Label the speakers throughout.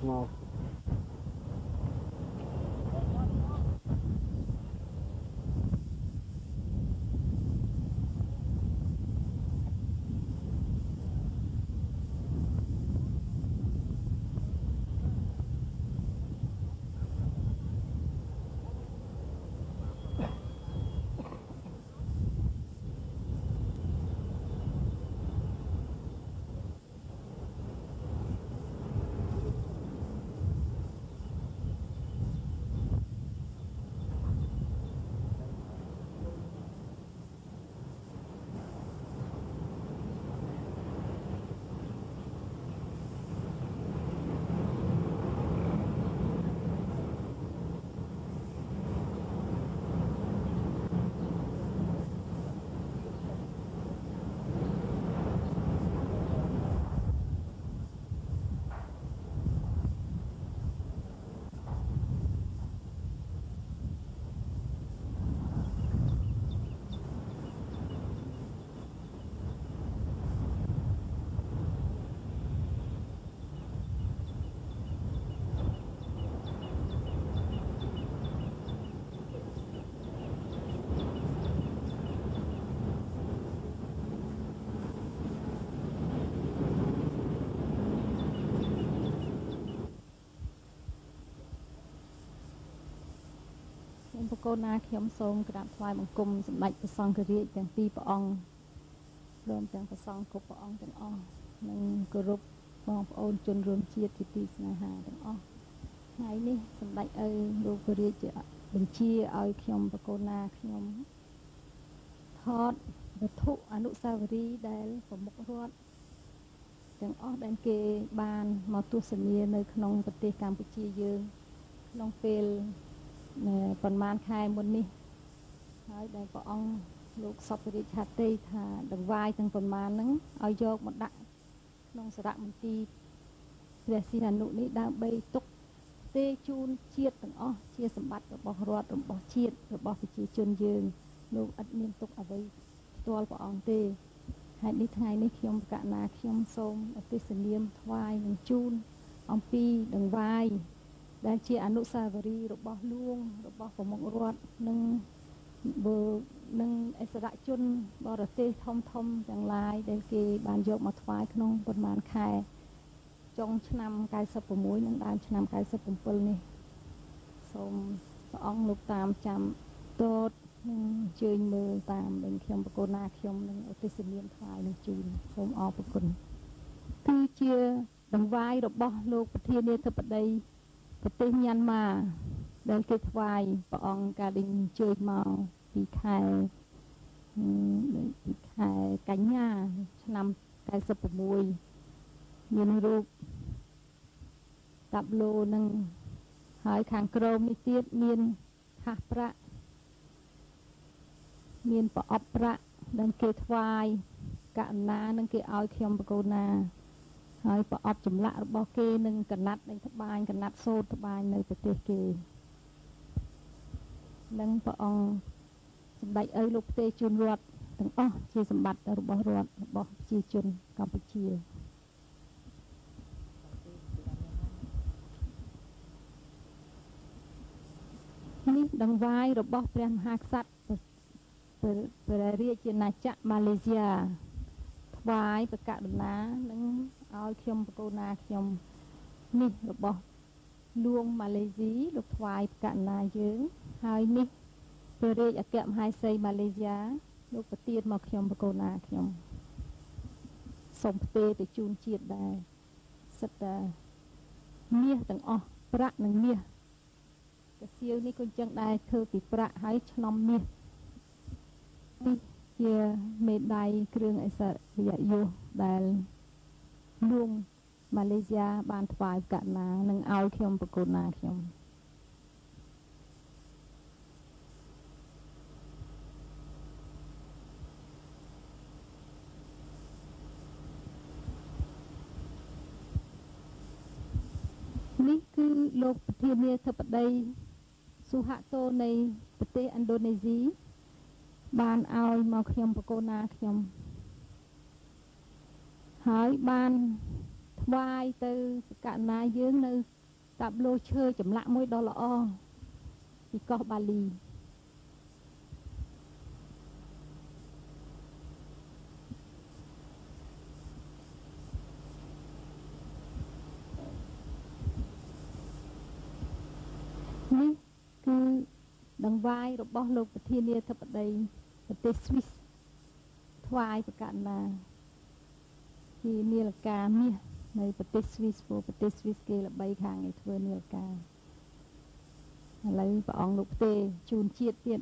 Speaker 1: ស្មោ ក
Speaker 2: ខ្ញុំបកូនណាខ្ញុំសូមក្រាបថ្វាយបង្គំសម្ដេចព្រះសង្ឃរាជទាំងពីរព្រះអង្គព្រមទាំងព្រះសង្ឃគ្រប់ព្រះអង្គទាំងអស់និងគោរពបងប្អូនជនរួមជាតិជាទីស្នេហាទាំងអស់ថ្ងៃនេះសម្ដេចឪលោកព្រះរាជបញ្ជាឲ្យខ្ញុំបកូនណាខ្ញុំថតវត្ថុអនុស្សាវរីយ៍ដែលប្រមុខរដ្ឋទាំងអស់ដែលគេបានមកទស្សនានៅក្នុងប្រទេសកម្ពុជាយើងក្នុងពេល ប្រហែលខែមុននេះហើយដែលព្រះអង្គលោកសពរាជហត្ថីថាដង្វាយទាំងប្រមាណហ្នឹងឲ្យយកមកដាក់ក្នុងសារៈមន្ទីរព្រះសីហនុនេះដើម្បីទុកទេជូនជាតិទាំងអស់ជាសម្បត្តិរបស់រដ្ឋរបស់ជាតិរបស់ប្រជាជនយើងលោកឥតមានទុកអ្វីផ្ទាល់ព្រះអង្គទេហេតុនេះថ្ងៃនេះខ្ញុំកណាខ្ញុំសូមអទិសនាមថ្វាយនឹងជូនអំពីដង្វាយ ដែលជាអនុស្សាវរីយ៍របស់លួងរបស់ប្រមុខរដ្ឋនិងបើនឹងអិសរជនបរទេសធំធំទាំងឡាយដែលគេបានយកមកថ្វាយក្នុងប្រមាណខែចុងឆ្នាំ96និងដើមឆ្នាំ97នេះសូមព្រះអង្គលោកតាមចាំតតនឹងជើញមើលតាមដែលខ្ញុំប្រកូនណាខ្ញុំនឹងឧទ្ទិសនាមថ្វាយនឹងជូនសូមអរគុណគឺជាដង្វាយរបស់លោកប្រធានាធិបតី ប្រទេសញ៉ាន់ម៉ាដែលគេថ្វាយព្រះអង្គកាលដែលអញ្ជើញមកពីខែពីខែកញ្ញាឆ្នាំ96មានរូបតាប់ឡូនឹងហើយខាងក្រោមនេះទៀតមានខាសប្រាក់មានប្រអប់ប្រាក់ដែលគេថ្វាយកណ្ណានឹងគេឲ្យខ្ញុំបកូនណា ហើយប្រអប់ចម្លាក់របស់គេនឹងកណាត់នៃត្បាញកណាត់សូត្រត្បាញនៅប្រទេសគេនិងព្រះអង្គសម្ដេចឪលោកផ្ទេជួនរដ្ឋទាំងអស់ជាសម្បត្តិរបស់រដ្ឋរបស់ប្រជាជនកម្ពុជានេះដង្វាយរបស់ព្រះមហាក្សត្រព្រះរាជាណាចក្រម៉ាឡេស៊ីថ្វាយប្រកាសដំណើរនិង ឲ្យខ្ញុំបកូនណាខ្ញុំនេះរបស់លួងម៉ាឡេស៊ីលោកថ្វាយកណ្ណាយើង ហើយនេះព្រះរាជអគ្គមហេសីម៉ាឡេស៊ីលោកប្រទានមកខ្ញុំបកូនណាខ្ញុំសូមផ្ទេរទៅជូនជាតិដែរសិតតាមាសទាំងអស់ប្រាក់និងមាសកសៀវនេះក៏ចឹងដែរធ្វើពីប្រាក់ហើយឆ្នំមាសនេះជាមេដៃគ្រឿងអិសរិយយសដែល លួងម៉ាឡេស៊ីបានថ្វាយកណ្ណានិងឲ្យខ្ញុំប្រកូនណាខ្ញុំនេះគឺលោកប្រធានាធិបតីស៊ូហាតូនៃប្រទេសឥណ្ឌូនេស៊ីបានឲ្យមកខ្ញុំប្រកូនណាខ្ញុំ ហើយបានធថ្វាយទៅកណ្ណាយើងនៅតាប់លោឈើចម្លាក់មួយដ៏ល្អពីកោះបាលីនេះគឺដង្វាយរបស់លោកប្រធានាធិបតីប្រទេសស្វីសថ្វាយប្រកាសណា ជានាឡិកាមាសនៅប្រទេសស្វីសព្រោះប្រទេសស្វីសគេល្បីខាងឯធ្វើនាឡិកាឥឡូវព្រះអង្គលោកផ្ទេជូនជាតិទៀត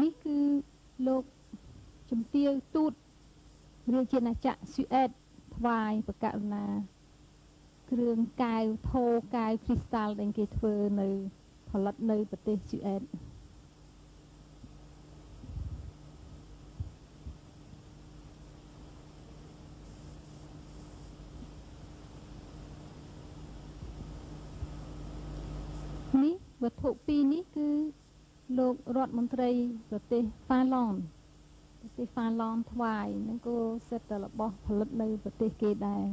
Speaker 2: នេះគឺលោកជំទាវទូតរាជាណាចក្រស៊ូអែតថ្វាយប្រកាសណាគ្រឿងកែវថូកែវគ្រីស្តាល់ដែលគេធ្វើនៅ ផលិតនៅប្រទេសស៊ូអែតនេះវត្ថុពីរនេះគឺលោករដ្ឋមន្ត្រីប្រទេសហ្វាឡង់ប្រទេសហ្វាឡង់ថ្វាយនឹងក៏សិតតែរបស់ផលិតនៅប្រទេសគេដែរ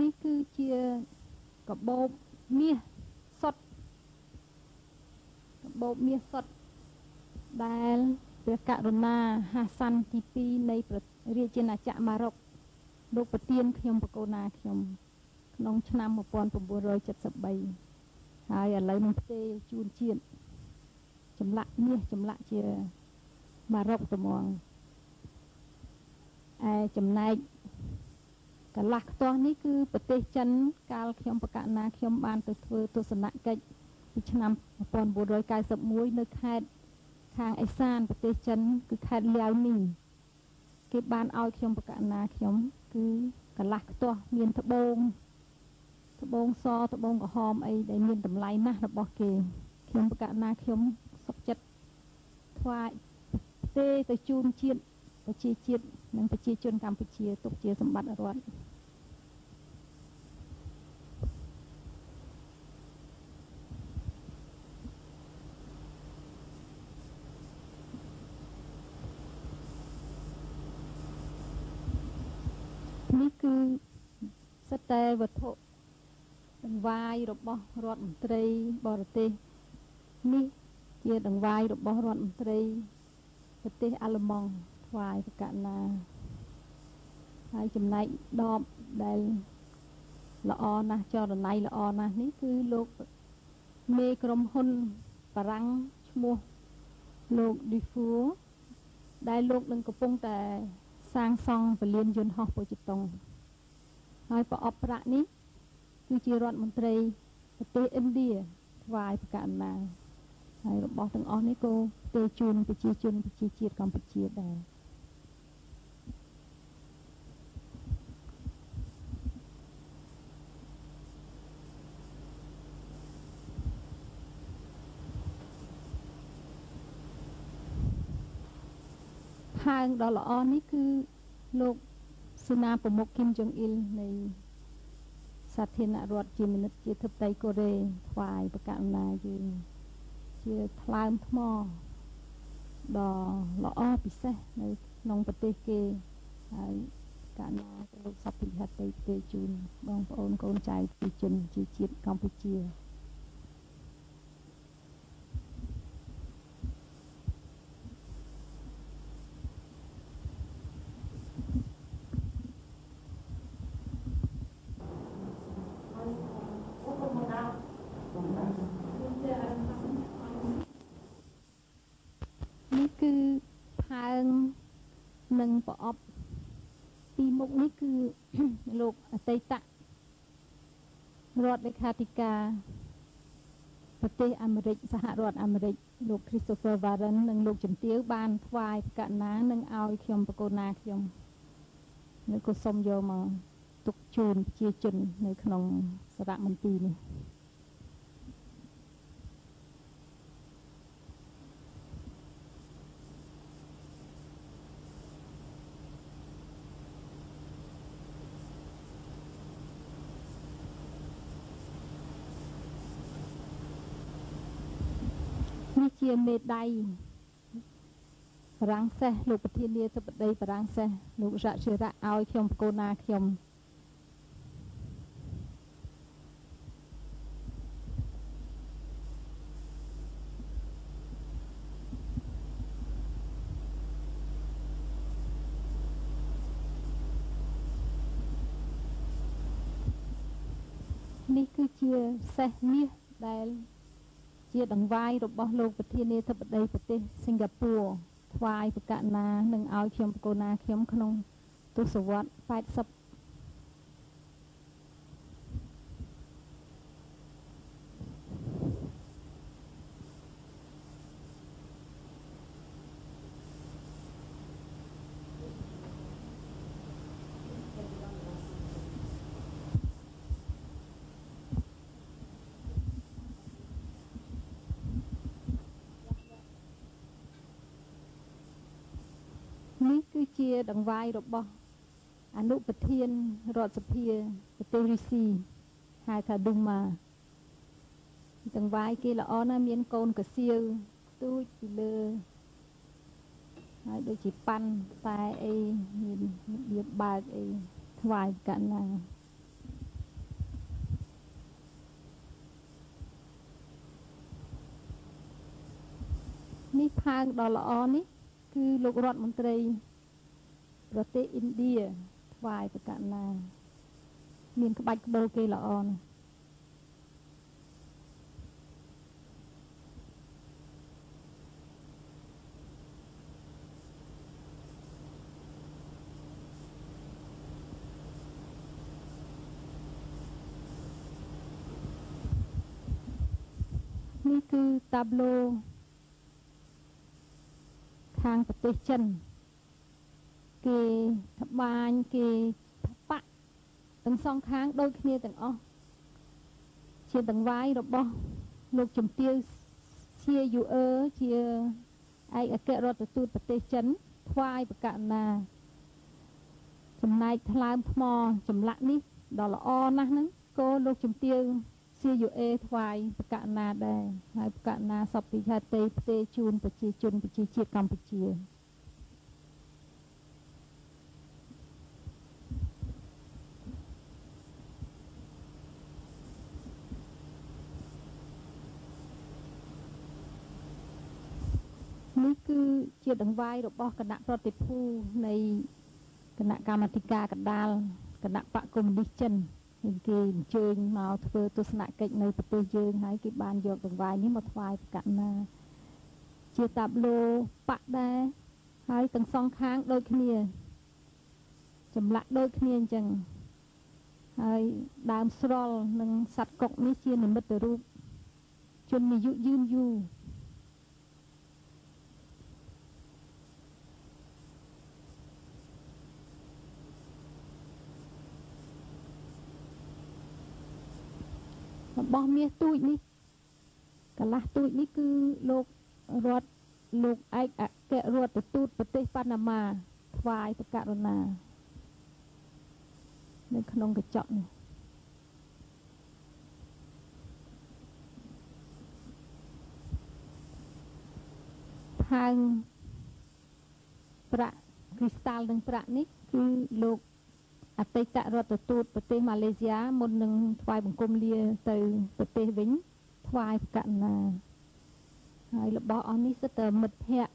Speaker 2: នេះគឺជា កបោបមាសសុតកបោបមាសសុតដែលព្រះករុណាហាសាន់ទី2នៃរាជាណាចក្រម៉ារុកលោកប្រទានខ្ញុំបកូណាខ្ញុំក្នុងឆ្នាំ1973ហើយឥឡូវនឹងផ្ទេជូនជាតិចម្លាក់មាសចម្លាក់ជាម៉ារុកត្មងឯចំណែក កន្លះខ្ទាស់នេះគឺប្រទេសចិនកាលខ្ញុំបកណាខ្ញុំបានទៅធ្វើទស្សនកិច្ចពីឆ្នាំ1991នៅខេត្តខាងអេសានប្រទេសចិន គឺខេត្តលាវនីគេបានឲ្យខ្ញុំបកណាខ្ញុំ គឺកន្លះខ្ទាស់មានត្បូងត្បូងសត្បូងក្រហមអីដែលមានតម្លៃណាស់របស់គេខ្ញុំបកណាខ្ញុំសុខចិត្តថ្វាយទេទៅជូនជាតិប្រជាជាតិនិងប្រជាជនកម្ពុជាទុកជាសម្បត្តិរដ្ឋនេះគឺ សិតតែវត្ថុដង្វាយរបស់រដ្ឋមន្ត្រីបរទេសនេះជាដង្វាយរបស់រដ្ឋមន្ត្រីប្រទេសអាល្លឺម៉ង់ថ្វាយប្រកណាហើយចំណែកដបដែលល្អណាស់ចរណៃល្អណាស់នេះគឺលោកមេក្រុមហ៊ុនបារាំងឈ្មោះលោក Dufour ដែលលោកនឹងកំពុងតែសាងសង់ពលានយន្តហោះប៉ូជិតុង ហើយប្រអប់ប្រាក់នេះគឺជារដ្ឋមន្ត្រីប្រទេសឥណ្ឌាថ្វាយប្រកាសណាហើយរបស់ទាំងអស់នេះក៏ផ្ទេជូនប្រជាជនប្រជាជាតិកម្ពុជាដែរផើងដ៏ល្អនេះគឺលោក សេនាប្រមុខគីមចុងអ៊ីលនៃសាធារណរដ្ឋជាមិនិតជាធិបតីកូរ៉េថ្វាយប្រកាសណាយើងជាថ្លើមថ្មដ៏ល្អពិសេសនៅក្នុងប្រទេសគេហើយកាលណាលោកសព្វិហតិទេជូនបងប្អូនកូនចៅពីជនជាជាតិកម្ពុជា ប្រអប់ពីមុខនេះគឺលោកអតីតរដ្ឋលេខាធិការប្រទេសអាមេរិកសហរដ្ឋអាមេរិកលោក Christopher Warren និងលោកជំទាវបានថ្វាយប្រកាសណានឹងឲ្យខ្ញុំបកូនណាខ្ញុំនៅក៏សុំយកមកទុកជូនប្រជាជននៅក្នុងសារមន្ទីរនេះ នេះ ជាមេដៃបារាំងសេះលោកប្រធានាធិបតីបារាំងសេះលោករៈជារៈឲ្យខ្ញុំបកូនណាខ្ញុំនេះគឺជាសេះមាសដែល ជាដង្វាយរបស់លោកប្រធានាធិបតីប្រទេសសិង្ហបុរីថ្វាយប្រកាសណានឹងឲ្យខ្ញុំប្រកូណាខ្ញុំក្នុងទសវត្ស80នេះគឺជា ដង្វាយរបស់អនុប្រធានរដ្ឋសភាប្រទេសរុស្ស៊ីហៅថាឌូម៉ាដង្វាយគេល្អណាស់មានកូនកសៀវទូចពីលើហើយដូចជាប៉ាន់តែអីមានរបៀបបើកអីថ្វាយកណ្ណានេះផើងដ៏ល្អនេះ គឺលោករដ្ឋមន្ត្រី ប្រទេសឥណ្ឌាថ្វាយប្រកាសណាមានក្បាច់ក្បូរគេល្អណាស់នេះគឺតាប្លូខាងប្រទេសចិន គេត្បាញគេបាក់ទាំងសងខាងដូចគ្នាទាំងអស់ជាដង្វាយរបស់លោកជំទាវជាយូអឺជាឯកអគ្គរដ្ឋទូតប្រទេសចិនថ្វាយប្រកាសណាចំណែកថ្លើមថ្មចម្លាក់នេះដ៏ល្អណាស់ហ្នឹងក៏លោកជំទាវ CUA ថ្វាយប្រកាសណាដែរហើយប្រកាសណាសពពីថាទេផ្ទេជូនប្រជាជនប្រជាជាតិកម្ពុជានេះ គឺជាដង្វាយរបស់គណៈប្រតិភូនៃគណៈកម្មាធិការកដាលគណៈបកកុម្មុយនីសចិនគេអញ្ជើញមកធ្វើទស្សនកិច្ចនៅប្រទេសយើងហើយគេបានយកដង្វាយនេះមកថ្វាយប្រកាសណាជាតាប់ឡូប៉ាក់ដែរហើយទាំងសងខាងដូចគ្នាចម្លាក់ដូចគ្នាអញ្ចឹងហើយដើមស្រល់និងសត្វកុកនេះជានិមិត្តរូបជនអាយុយឺនយូរ របស់មាសទូចនេះកន្លះទូចនេះគឺលោករដ្ឋលោកឯកអគ្គរដ្ឋទូតប្រទេសប៉ាណាម៉ាថ្វាយប្រកាសរណា នៅក្នុងកញ្ចក់នេះផើងប្រាក់គ្រីស្តាល់និងប្រាក់នេះគឺលោក អតីតរដ្ឋទូតប្រទេសម៉ាឡេស៊ីមុននឹងថ្វាយបង្គំលាទៅប្រទេសវិញថ្វាយប្រកាសណាហើយរបស់អស់នេះសិតតែមិត្តភ័ក្តិ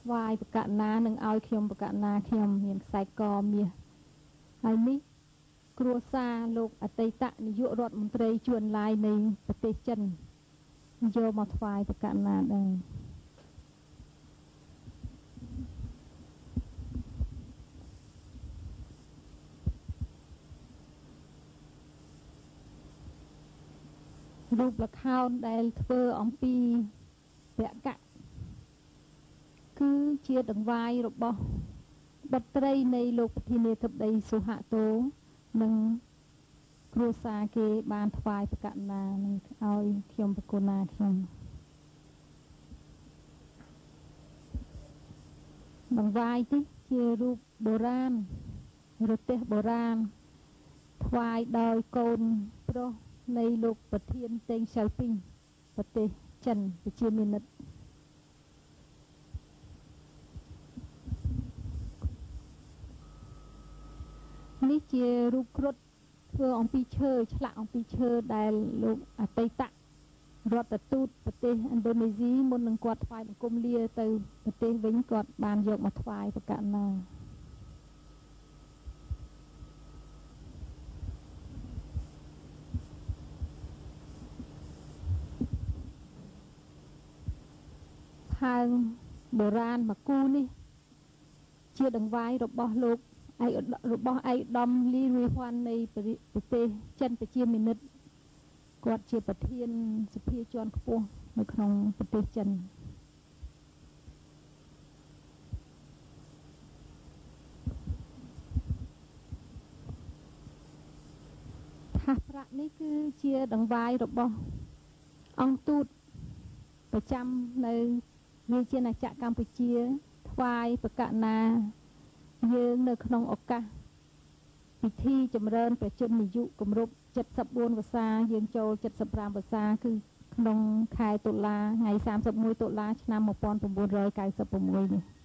Speaker 2: ថ្វាយប្រកាសណានឹងឲ្យខ្ញុំប្រកាសណាខ្ញុំមានខ្សែកមាសហើយនេះគ្រួសារលោកអតីតនាយករដ្ឋមន្ត្រីជួនឡាយនៃប្រទេសចិនយកមកថ្វាយប្រកាសណាដែរ រូបលខោនដែលធ្វើអំពីពកៈគឺជាដង្វាយរបស់បុត្រីនៃលោកប្រធានាធិបតីសុហតូនិងគ្រួសារគេបានថ្វាយប្រកាសណានឹងឲ្យខ្ញុំប្រគុណណាខ្ញុំដង្វាយនេះជារូបបុរាណរទេសបុរាណថ្វាយដោយកូនប្រុស នៃលោកប្រធានតេងសៅពីងប្រទេសចិនប្រជាមានិតនេះជារូបគ្រុឌធ្វើអំពីឈើឆ្លាក់អំពីឈើដែលលោកអតីតរដ្ឋទូតប្រទេសឥណ្ឌូនេស៊ីមុននឹងគាត់ថ្វាយបង្គំលាទៅប្រទេសវិញគាត់បានយកមកថ្វាយប្រកាសណា ផើងបុរាណមកគូនេះ ជាដង្វាយរបស់លោកឯករបស់ឯកឧត្តមលីរុយហ៊ាន់នៃប្រទេសចិនប្រជាមានិតគាត់ជាប្រធានសភាជាន់ខ្ពស់នៅក្នុងប្រទេសចិនថាសប្រាក់នេះគឺជាដង្វាយរបស់អង្គទូតប្រចាំនៅ រាជាណាចក្រកម្ពុជាថ្វាយប្រកាសណា យើងនៅក្នុងឱកាសពិធីចម្រើនព្រះជន្មយុគម្រប់74វស្សាយើងចូល75វស្សាគឺក្នុងខែតុលាថ្ងៃ31តុលាឆ្នាំ1996នេះ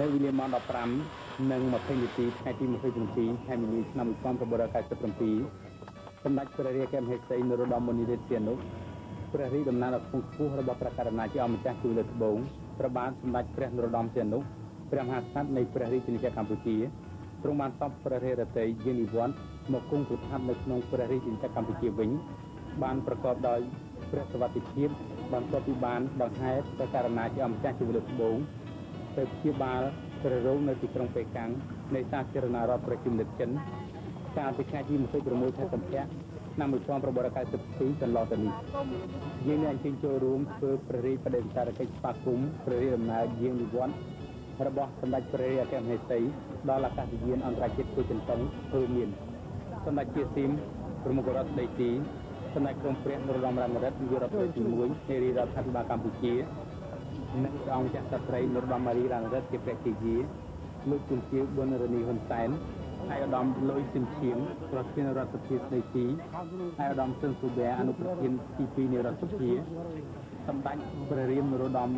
Speaker 1: នៅវេលាម៉ោង15និង20នាទីថ្ងៃទី27ខែមីនាឆ្នាំ1997សម្ដេចព្រះរាជកែមហេសីនរោត្តមមុនីរាជសីនុព្រះរាជដំណើរដ៏ខ្ពង់ខ្ពស់របស់ព្រះករណាជាអម្ចាស់ជួរលើត្បូងព្រះបាទសម្ដេចព្រះនរោត្តមសីនុព្រះមហាក្សត្រនៃព្រះរាជាណាចក្រកម្ពុជាទ្រង់បានតបព្រះរាជរតីយានិវ័ន្តមកគង់ប្រថាប់នៅក្នុងព្រះរាជាណាចក្រកម្ពុជាវិញ បានប្រកបដោយព្រះសវត្ថិភាពបានប្រតិបានដង្ហែព្រះករណាជាអម្ចាស់ជួរលើត្បូង ទៅព្យាបាលព្រះរោងនៅទីក្រុងប៉េកាំងនៃសាធារណរដ្ឋប្រជាមានិតចិនកាលពីថ្ងៃទី26ខែកុម្ភៈឆ្នាំ1992កន្លងទៅនេះយើងនឹងអញ្ជើញចូលរួមធ្វើព្រះរាជបដិសណ្ឋារកិច្ចស្វាគមន៍ព្រះរាជដំណើរយាងនិវត្តន៍របស់សម្ដេចព្រះរាជអគ្គមហេសីដល់អាកាសយានអន្តរជាតិគូចិនតុងរួមមានសម្ដេចជាស៊ីមប្រមុខរដ្ឋស្ដីទីសម្ដេចក្រមព្រះនរោត្តមរណរដ្ឋនាយករដ្ឋមន្ត្រីទី1នៃរដ្ឋាភិបាលកម្ពុជា និងព្រះអង្គចាស់ស្ត្រីនរោត្តមម៉ារីរ៉ានរដ្ឋជាព្រះជាយាលោកជំទាវប៊ុនរនីហ៊ុនសែនឯកឧត្តមលុយស៊ិនឈៀងប្រធានរដ្ឋសភាស្ដីទីឯកឧត្តមសឹងស៊ូបែអនុប្រធានទី2នៃរដ្ឋសភាសម្ដេចព្រះរាមនរោត្តម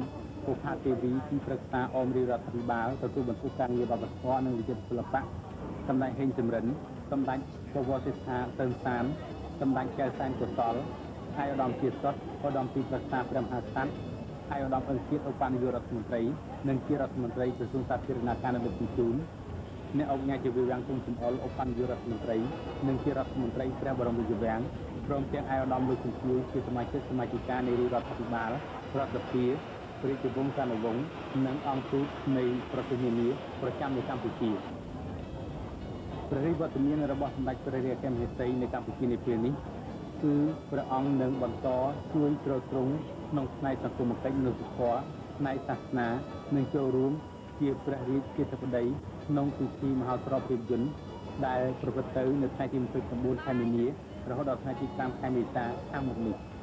Speaker 1: ពុផាទេវីទីប្រឹក្សាអមរាជរដ្ឋាភិបាលទទួលបន្ទុកការងារវប្បធម៌និងវិចិត្រសិល្បៈសម្ដេចហេងសំរិនសម្ដេចពវសិដ្ឋាសើនសានសម្ដេចកែវសែនកុសលឯកឧត្តមជាសុតឧត្តមទីប្រឹក្សាព្រះមហាក្សត្រ ឯកឧត្តមអង្គជាតិឧបនាយករដ្ឋមន្ត្រីនិងជារដ្ឋមន្ត្រីក្រសួងសាធារណការនិងដឹកជញ្ជូនអ្នកអង្គញាជាវិវាំងគុំសំអល់ឧបនាយករដ្ឋមន្ត្រីនិងជារដ្ឋមន្ត្រីព្រះបរមរាជវាំងព្រមទាំងឯកឧត្តមលោកជំទាវជាសមាជិកសមាជិកានៃរដ្ឋាភិបាលរដ្ឋសភារាជវង្សកានវង្សនិងអង្គទូតនៃប្រទេសនានាប្រចាំនៅកម្ពុជាព្រះរាជវត្តមានរបស់សម្ដេចព្រះរាជអគ្គមហេសីនៅកម្ពុជានាពេលនេះគឺព្រះអង្គនឹងបន្តជួយទ្រទ្រង់ ក្នុងផ្នែកសង្គមគិច្ចមនុស្សធម៌ផ្នែកសាសនានិងចូលរួមជាព្រះរាជាធិបតីក្នុងពិធីមហោស្រពភាពយន្តដែលប្រព្រឹត្តទៅនៅថ្ងៃទី29ខែមីនារហូតដល់ថ្ងៃទី5ខែមេសាខាងមុខនេះ។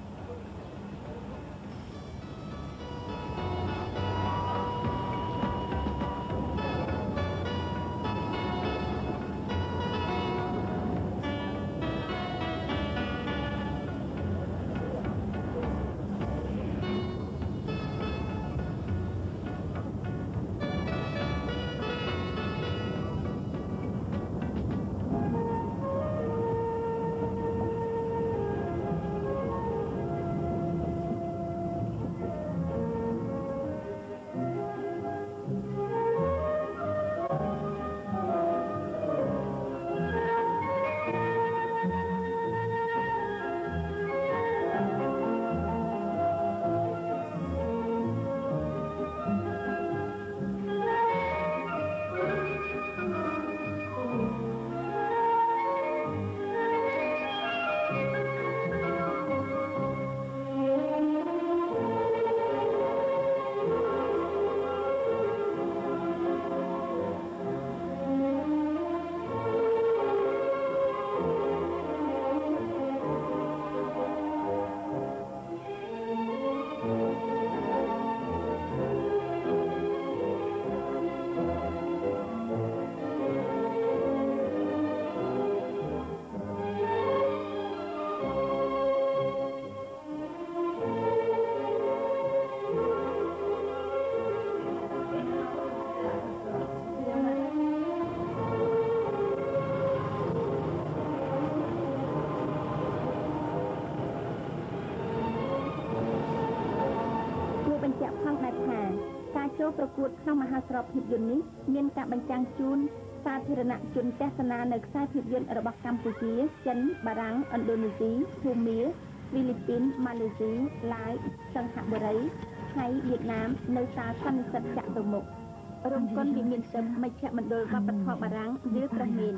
Speaker 3: ទស្សនានៅខ្សែភាពយន្តរបស់កម្ពុជាចិនបារាំងឥណ្ឌូនេស៊ីភូមាហ្វីលីពីនម៉ាឡេស៊ីឡាវសិង្ហបុរីថៃវៀតណាមនៅសាលសន្និសិទចតុមុខរំគុណវិមានសិបមជ្ឈមណ្ឌលវប្បធម៌បារាំងវាលប្រហែន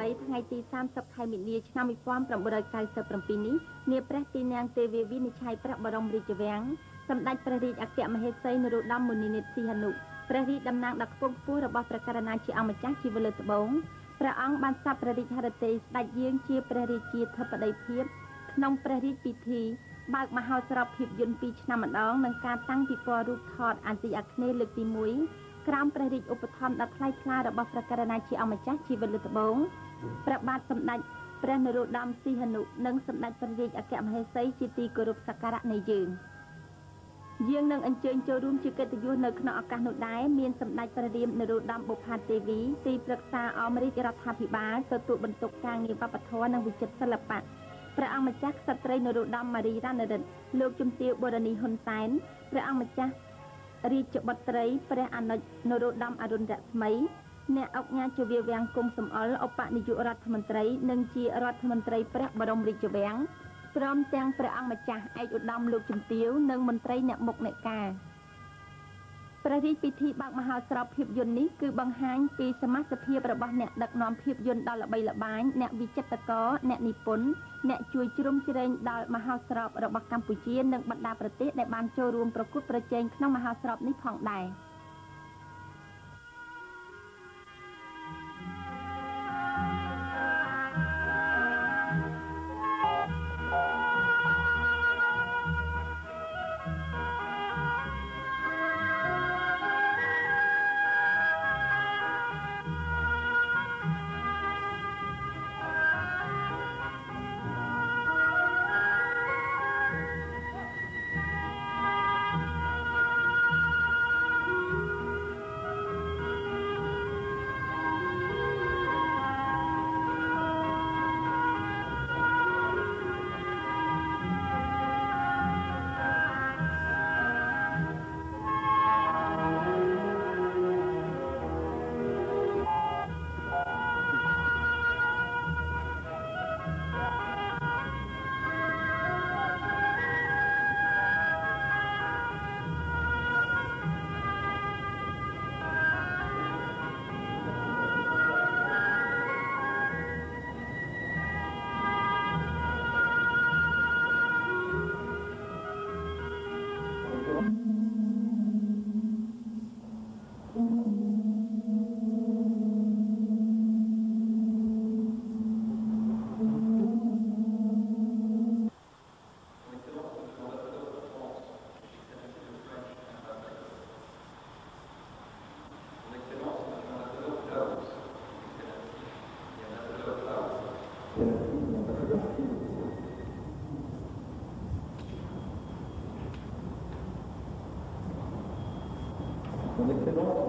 Speaker 3: 13ថ្ងៃទី30ខែមិនិលឆ្នាំ1997នេះនាព្រះទីនាំងទេវាវិនិច្ឆ័យព្រះបរមរាជវាំងសម្ដេចព្រះរាជអគ្គមហេសីនរោត្តមមុនិនាថសីហនុព្រះរាជតំណាងដល់ខ្ពងខ្ពស់របស់ព្រះករណាជាអង្គម្ចាស់ជាវលើត្បូងព្រះអង្គបានសាបព្រះរាជហឫទ័យស្ដេចយាងជាព្រះរាជាធិបតីភាពក្នុងព្រះរាជពិធីបើកមហោស្រពភាពយន្ត2ឆ្នាំម្ដងនឹងការតាំងពិព័រណ៍រូបថតអាស៊ីអាគ្នេយ៍លើកទី1ក្រោមព្រះរាជឧបត្ថម្ភដ៏ថ្លៃថ្លារបស់ព្រះករណាជាអង្គម្ចាស់ជីវិតលើត្បូង ព្រះបាទសម្ដេចព្រះនរោត្តមសីហនុនិងសម្ដេចព្រះរាជអគ្គមហេសីជាទីគោរពសក្ការៈនៃយើងយើងនឹងអញ្ជើញចូលរួមជាកិត្តិយសនៅក្នុងឱកាសនោះដែរមានសម្ដេចព្រះរាមនរោត្តមបុប្ផាទេវីទីប្រឹក្សាអមរាជរដ្ឋាភិបាលទទួលបន្ទុកការងារវប្បធម៌និងវិចិត្រសិល្បៈព្រះអង្គម្ចាស់ក្សត្រីនរោត្តមម៉ារីរ៉ានរិទ្ធលោកជំទាវបូរនីហ៊ុនសែនព្រះអង្គម្ចាស់រាជបុត្រីព្រះអនុជនរោត្តមអរុណរស្មី អ្នកអង្គញាជវាវាំងគុំសំអល់ឧបនាយករដ្ឋមន្ត្រី និងជារដ្ឋមន្ត្រីព្រះបរមរាជវាំងព្រមទាំងព្រះអង្គម្ចាស់ឯកឧត្តមលោកជំទាវនិងមន្ត្រីអ្នកមុខអ្នកការព្រះរាជពិធីបើកមហោស្រពភាពយន្តនេះគឺបង្ហាញពីសមាជភាពរបស់អ្នកដឹកនាំភាពយន្តដ៏ល្បីល្បាញអ្នកវិចិត្រករអ្នកនិពន្ធអ្នកជួយជ្រោមជ្រែងដល់មហោស្រពរបស់កម្ពុជានិងបណ្ដាប្រទេសដែលបានចូលរួមប្រកួតប្រជែងក្នុងមហោស្រពនេះផងដែរ។ Quando ele pegou uma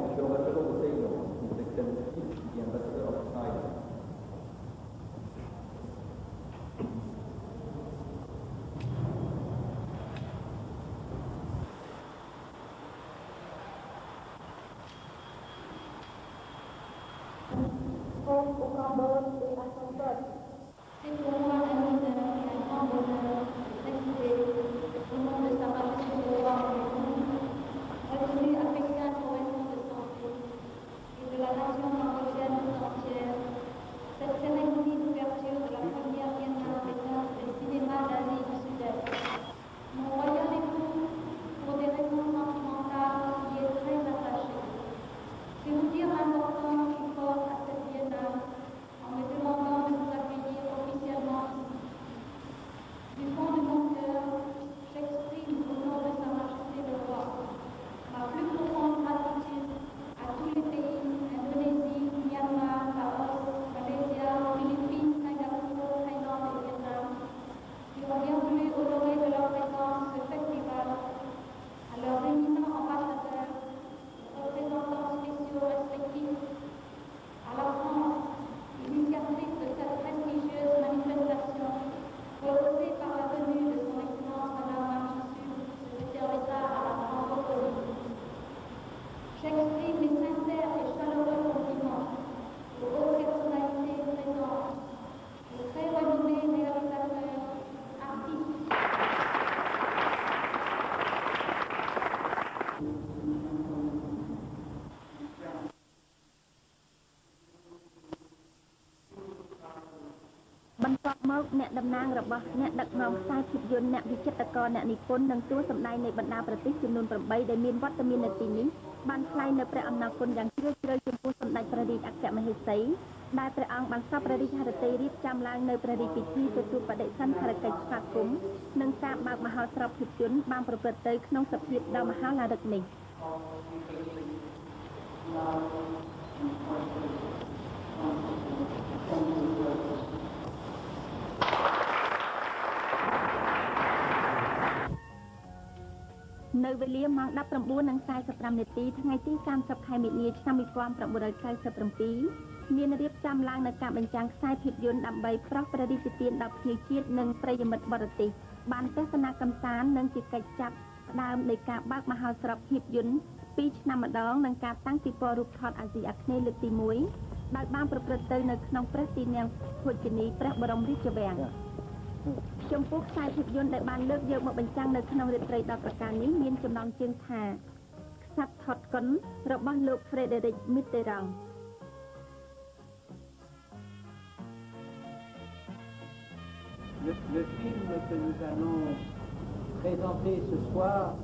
Speaker 3: មកអ្នកតំណាងរបស់អ្នកដឹកនាំខ្សែភាពយន្តអ្នកវិចិត្រករអ្នកនិពន្ធនិងតួសម្ដែងនៃបណ្ដាប្រទេសចំនួន8ដែលមានវត្តមាននៅទីនេះបានថ្លែងនៅព្រះអំណរគុណយ៉ាងជ្រាលជ្រៅចំពោះសម្ដេចព្រះរាជអគ្គមហេសីដែលព្រះអង្គបានសពព្រះរាជហឫទ័យរៀបចំឡើងនៅព្រះរាជពិធីទទួលបដិសណ្ឋារកិច្ចស្វាគមន៍និងការបើកមហោស្រពភាពយន្តបានប្រព្រឹត្តទៅក្នុងសភាពដ៏មហោឡារិកនេះ នៅវេលាម៉ោង19:45នាទីថ្ងៃទី30ខែមិនិនាឆ្នាំ1997មានរៀបចំឡើងនៅការបញ្ចាំងខ្សែភាពយន្តដើម្បីប្រោះព្រះរាជទានដល់ភ្ញៀវជាតិនិងប្រិយមិត្តបរទេសបានទស្សនាកម្សាន្តនិងជាកិច្ចចាប់ផ្ដើមនៃការបើកមហោស្រពភាពយន្ត2ឆ្នាំម្ដងនិងការតាំងពិព័រណ៍រូបថតអាស៊ីអាគ្នេយ៍លើកទី1ដោយបានប្រព្រឹត្តទៅនៅក្នុងព្រះទីនាំងភោជនីព្រះបរមរាជវាំង ចំពោះខ្សែភាពយន្តដែលបានលើកយកមកបញ្ចាំងនៅក្នុងរាត្រីដល់ប្រការនេះមានចំណងជើងថាខ្សាត់ថតកុនរបស់លោក Frederick Mitterrand
Speaker 4: Le, le, film que nous allons présenter ce soir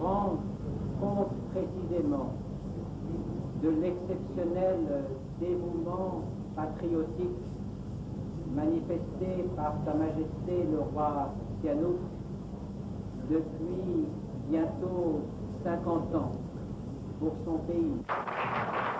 Speaker 4: rend compte précisément de l'exceptionnel dévouement patriotique manifesté par Sa Majesté le roi Sihanouk depuis bientôt 50 ans pour son pays.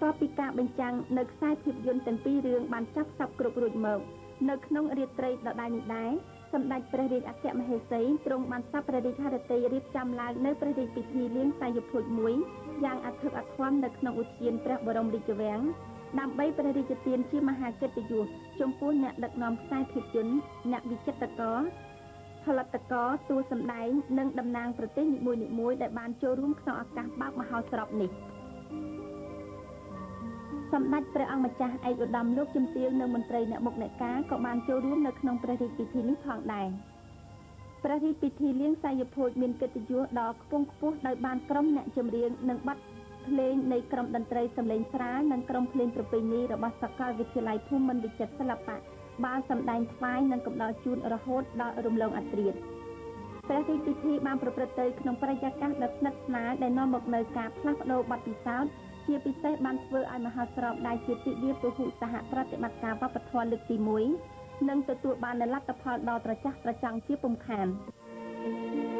Speaker 3: បន្ទាប់ពីការបញ្ចាំងនៅខ្សែភាពយន្តទាំងពីររឿងបានចាប់សពគ្រប់រួចមកនៅក្នុងរាត្រីដដែលនេះដែរសម្ដេចព្រះរាជអគ្គមហេសីទ្រង់បានសពព្រះរាជហឫទ័យរៀបចំឡើងនៅព្រះរាជពិធីលៀងសាយភោជមួយយ៉ាងអធិកអធមនៅក្នុងឧទ្យានព្រះបរមរាជវាំងដើម្បីព្រះរាជទានជាមហាកិត្តិយសចំពោះអ្នកដឹកនាំខ្សែភាពយន្តអ្នកវិចិត្រករផលិតករតួសម្ដែងនិងតំណាងប្រទេសនីមួយៗដែលបានចូលរួមក្នុងឱកាសបើកមហោស្រពនេះ។ សម្ដេចព្រះអង្គម្ចាស់ឯកឧត្តមលោកជំទាវនិងមន្ត្រីអ្នកមុខអ្នកការក៏បានចូលរួមនៅក្នុងព្រះរាជពិធីនេះផងដែរព្រះរាជពិធីលៀងសាយភោជមានកិត្តិយសដ៏ខ្ពង់ខ្ពស់ដោយបានក្រុមអ្នកចម្រៀងនិងបទភ្លេងនៃក្រុមតន្ត្រីសម្លេងស្រាលនិងក្រុមភ្លេងប្រពៃណីរបស់សាកលវិទ្យាល័យភូមិន្ទវិចិត្រសិល្បៈបានសម្ដែងថ្វាយនិងកំដរជូនរហូតដល់រំលងអត្រាព្រះរាជពិធីបានប្រព្រឹត្តទៅក្នុងបរិយាកាសដ៏ស្និទ្ធស្នាលដែលនាំមកនូវការផ្លាស់ប្ដូរបទពិសោធន៍ ជាពិសេសបានធ្វើឲ្យមហោស្រពដែលជាទិវាពហុសហប្រតិបត្តិការវប្បធម៌លើកទី1និងទទួលបាននូវលទ្ធផលដ៏ត្រចះត្រចង់ជាពុំខាន។
Speaker 2: នេះ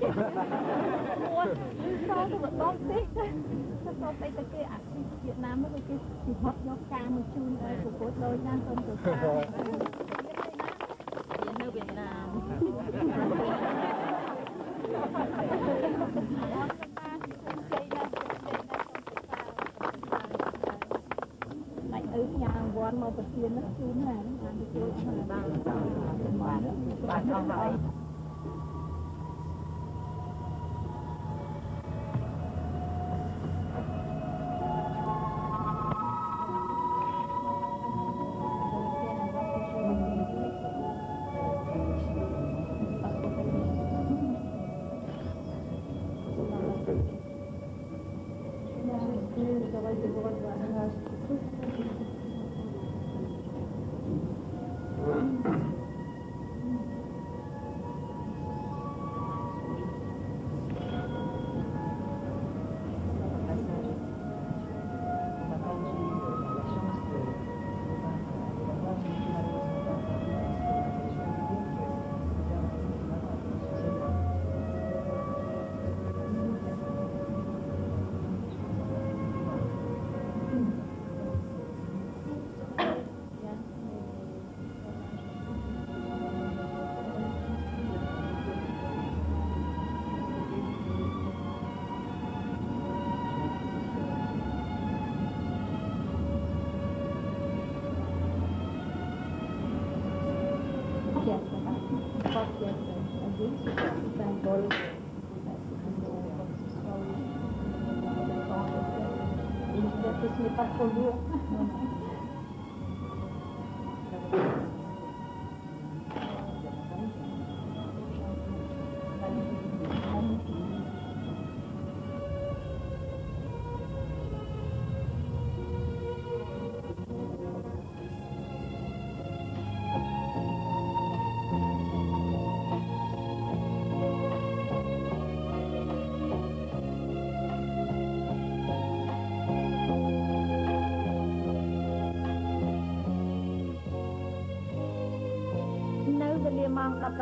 Speaker 2: រីវៀតណាមអូចូលទៅម្ដងទេទៅទៅទៅទៅគេអាវៀតណាមនោះគេគេហត់យកការមកជូនឲ្យប្រកួតដូចណាសូមទៅតាមនៅវៀតណាមដៃឪផ្ញើអង្វាន់មកប្រទាននោះជូនណាបានទៅជួយបានបានបានអ 对。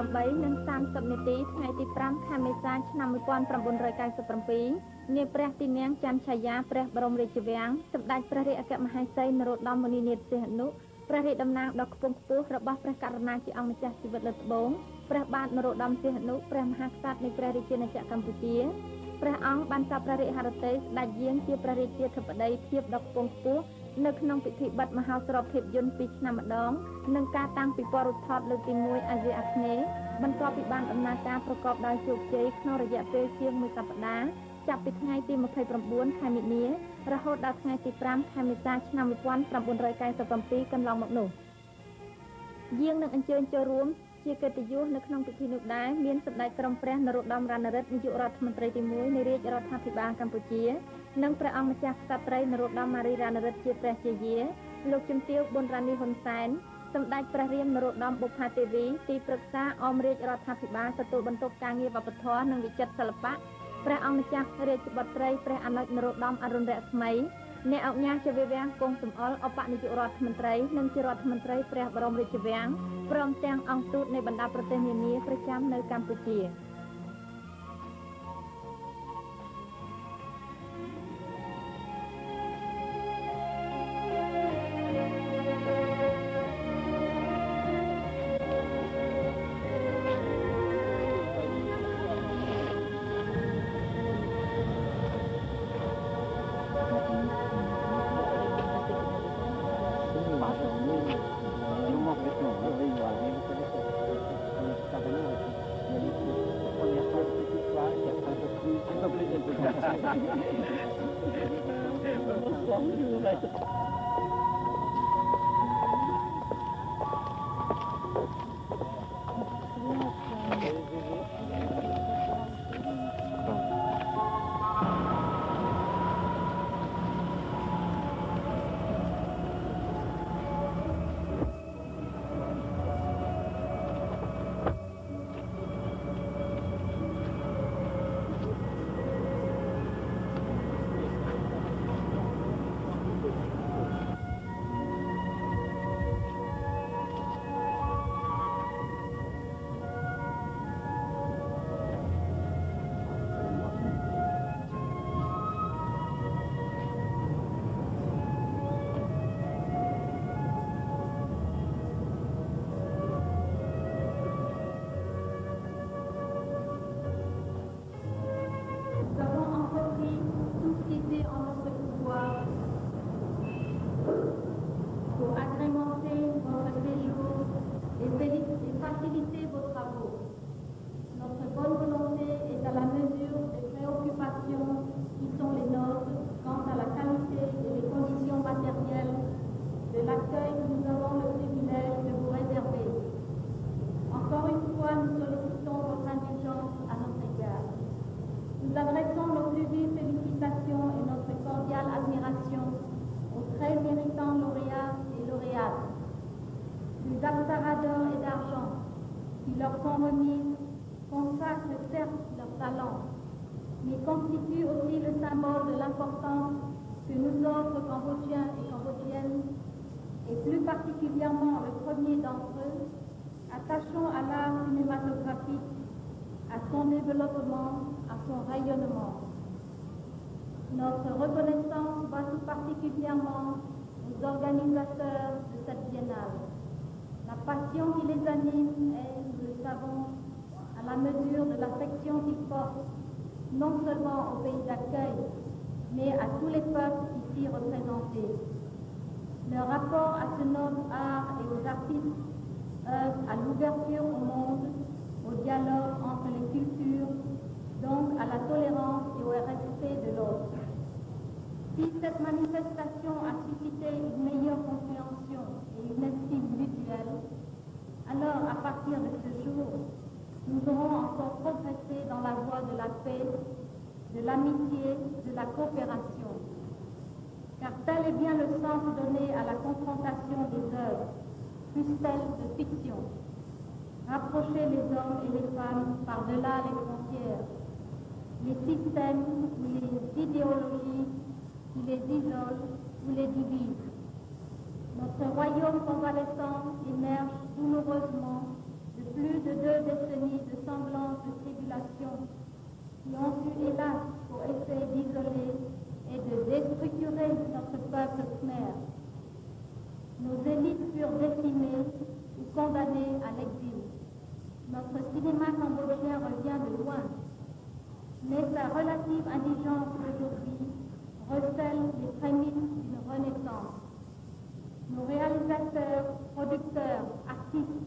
Speaker 2: 18
Speaker 3: និង30នាទីថ្ងៃទី5ខែមេសាឆ្នាំ1997នាព្រះទីនាងច័ន្ទឆាយាព្រះបរមរាជវាំងសម្ដេចព្រះរាជអគ្គមហេសីនរោត្តមមុនិនាថសីហនុព្រះរាជតំណាងដ៏ខ្ពង់ខ្ពស់របស់ព្រះករុណាជាអង្គម្ចាស់ជីវិតលើត្បូងព្រះបាទនរោត្តមសីហនុព្រះមហាក្សត្រនៃព្រះរាជាណាចក្រកម្ពុជា
Speaker 5: ព្រះអង្គបានចាប់ព្រះរាជហឫទ័យស្ដេចយាងជាព្រះរាជាធិបតីភាពដ៏ខ្ពង់ខ្ពស់ នៅក្នុងពិធីបិទមហោស្រពភាពយន្ត2ឆ្នាំម្ដងនិងការតាំងពិព័រណ៍រូបថតលើកទី1អាស៊ីអាគ្នេយ៍បន្ទាប់ពីបានដំណើរការប្រកបដោយជោគជ័យក្នុងរយៈពេលជាង1សប្ដាហ៍ចាប់ពីថ្ងៃទី29ខែមីនារហូតដល់ថ្ងៃទី5ខែមេសាឆ្នាំ1997កន្លងមកនោះយាងនឹងអញ្ជើញចូលរួមជាកិត្តិយសនៅក្នុងពិធីនោះដែរមានសម្ដេចក្រមព្រះនរោត្តមរណរដ្ឋនាយករដ្ឋមន្ត្រីទី1នៃរាជរដ្ឋាភិបាលកម្ពុជា និងព្រះអង្គម្ចាស់ក្សត្រីនរោត្តមម៉ារីរណរដ្ឋជាព្រះជាយាលោកជំទាវប៊ុនរ៉ានីហ៊ុនសែនសម្ដេចព្រះរាមនរោត្តមបុប្ផាទេវីទីប្រឹក្សាអមរាជរដ្ឋាភិបាលទទួលបន្ទុកការងារវប្បធម៌និងវិចិត្រសិល្បៈព្រះអង្គម្ចាស់រាជបុត្រីព្រះអនុជនរោត្តមអរុណរស្មីអ្នកអង្គញាជាវិវាំងគង់សំអល់អបនាយករដ្ឋមន្ត្រីនិងជារដ្ឋមន្ត្រីព្រះបរមរាជវាំងព្រមទាំងអង្គទូតនៃបណ្ដាប្រទេសនានាប្រចាំនៅកម្ពុជា។
Speaker 6: l'autre cambodgien et cambodgienne, et plus particulièrement le premier d'entre eux, attachons à l'art cinématographique, à son développement, à son rayonnement. Notre reconnaissance va tout particulièrement aux organisateurs de cette biennale. La passion qui les anime est, nous le savons, à la mesure de l'affection qu'ils portent, non seulement au pays d'accueil, mais à tous les peuples ici représentés. leur rapport à ce noble art et
Speaker 7: aux artistes œuvre à l'ouverture au monde, au dialogue entre les cultures, donc à la tolérance et au respect de l'autre. Si cette manifestation a suscité une meilleure compréhension et une estime mutuelle, alors à partir de ce jour, nous aurons encore progressé dans la voie de la paix de l'amitié, de la coopération. Car tel est bien le sens donné à la confrontation des œuvres, fussent-elles de fiction. Rapprocher les hommes et les femmes par-delà les frontières, les systèmes ou les idéologies qui les isolent ou les divisent. Notre royaume convalescent émerge douloureusement de plus de deux décennies de sanglantes de tribulations qui ont eu hélas pour essayer d'isoler et de déstructurer notre peuple khmer. Nos élites furent décimées ou condamnées à l'exil. Notre cinéma cambodgien revient de loin, mais sa relative indigence aujourd'hui recèle les prémices d'une renaissance. Nos réalisateurs, producteurs, artistes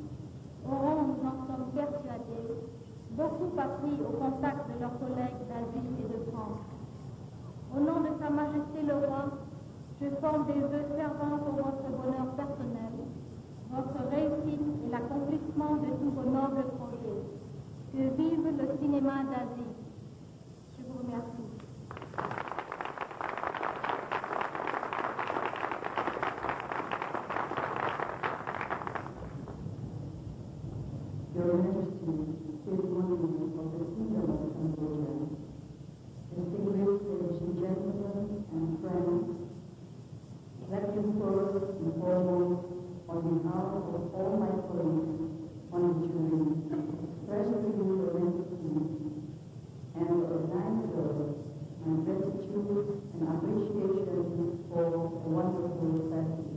Speaker 7: auront, nous en sommes persuadés, beaucoup partis au contact de leurs collègues d'Asie et de France. Au nom de Sa Majesté le Roi, je forme des vœux fervents pour votre bonheur personnel, votre réussite et l'accomplissement de tous
Speaker 5: vos nobles projets. Que vive le cinéma d'Asie. Je vous remercie.
Speaker 7: of all my friends, on the jury, especially the Olympic and the organizers, my gratitude and appreciation for a wonderful festival.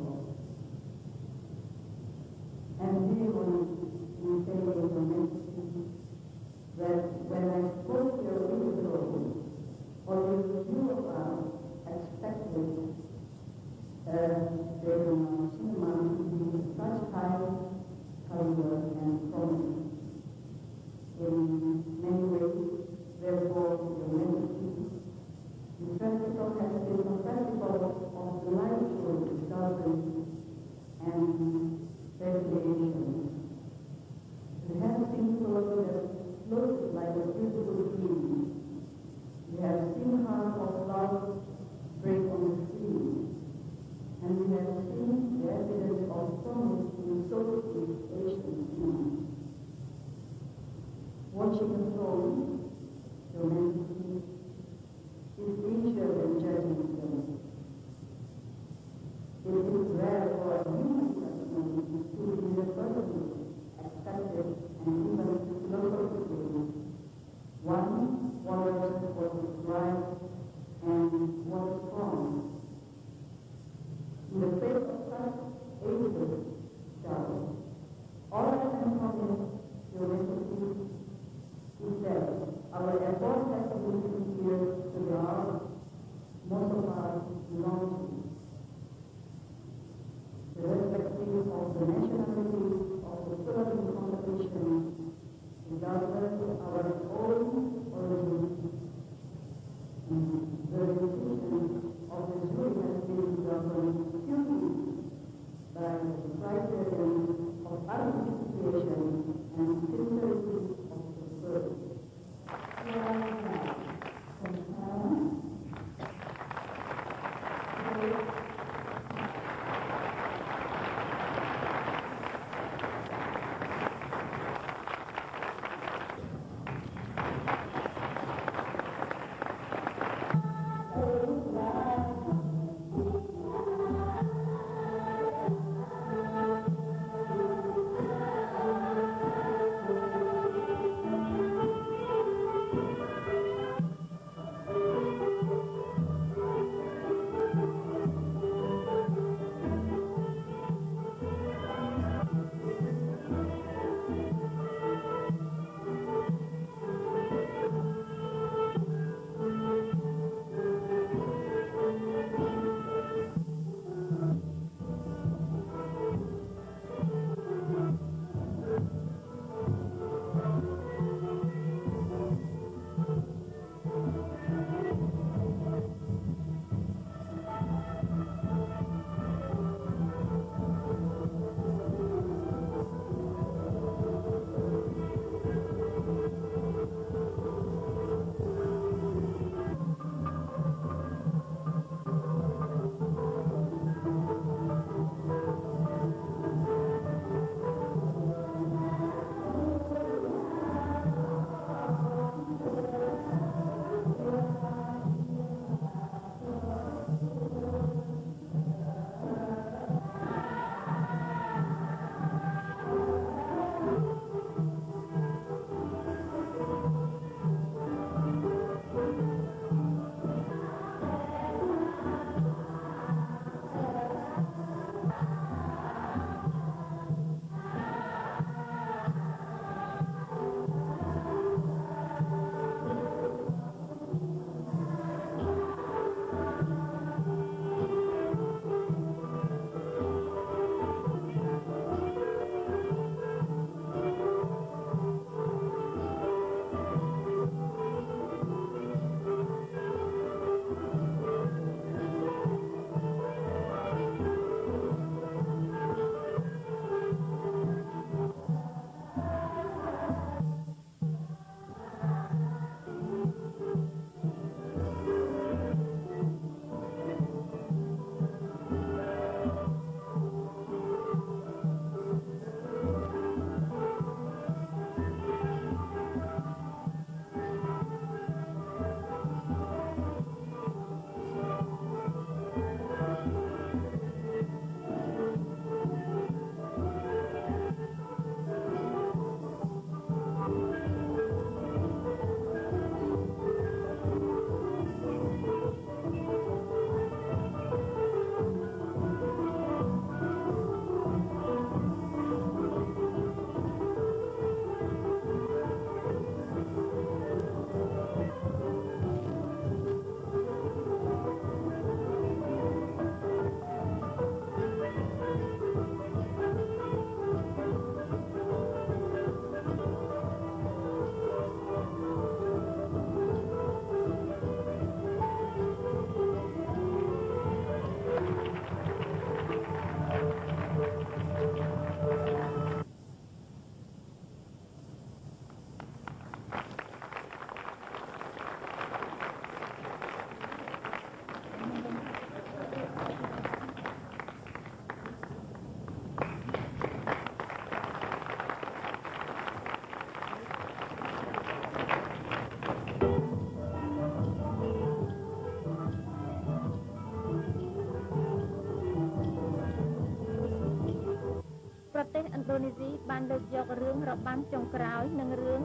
Speaker 8: ឥណ្ឌូនេស៊ីបានលើកយករឿងរបាំចុងក្រោយនិងរឿង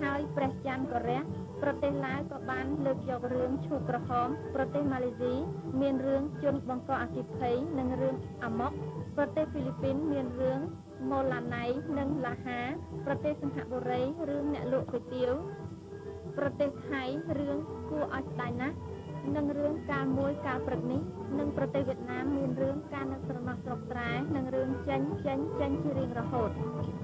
Speaker 8: ហើយព្រះច័ន្ទកូរ៉េប្រទេសឡាវក៏បានលើកយករឿងឈូកក្រហមប្រទេសម៉ាឡេស៊ីមានរឿងជនបង្កអគិភ័យនិងរឿងអាម៉ុកប្រទេសហ្វីលីពីនមានរឿងម៉ូឡាណៃនិងឡាហាប្រទេសសិង្ហបុរីរឿងអ្នកលក់គុយទាវប្រទេសថៃរឿងគួរឲ្យស្ដាយណាស់ និងរឿងកាលមួយកាលព្រឹកនេះនិងប្រទេសវៀតណាមមានរឿងការនឹកស្រណោះស្រុកត្រែនិងរឿងចេញចេញចេញជារៀងរហូត